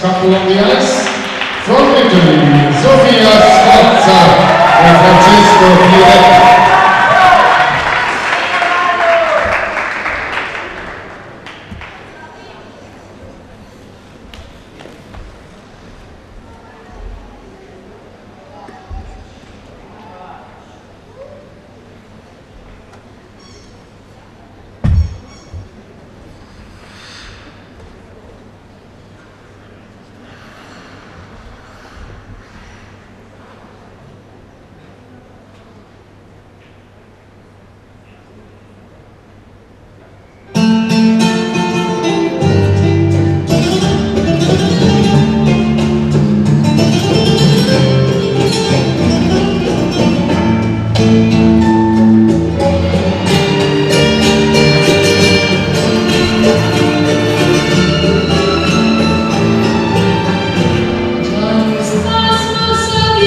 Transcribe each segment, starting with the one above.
couple on the ice. From Italy, Sofia Sforza e Francesco Fioretti.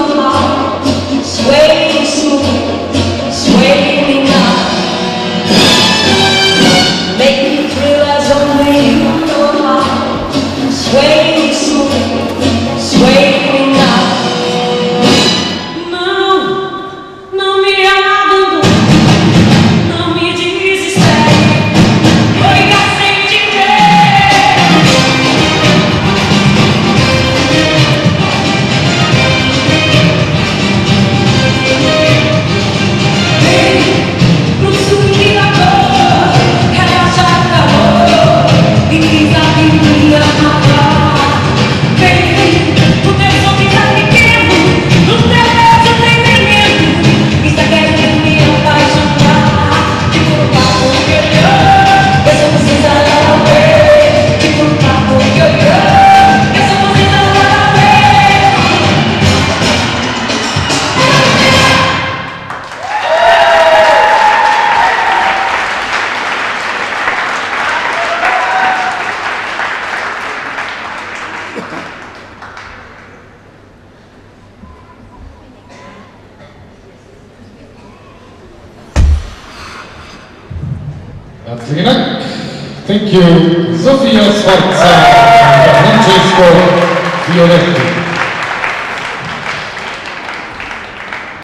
all. about Ghinac. Thank you, Sofia Sforza, Francesco Fioretti.